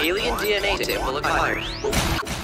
Alien DNA sample acquired.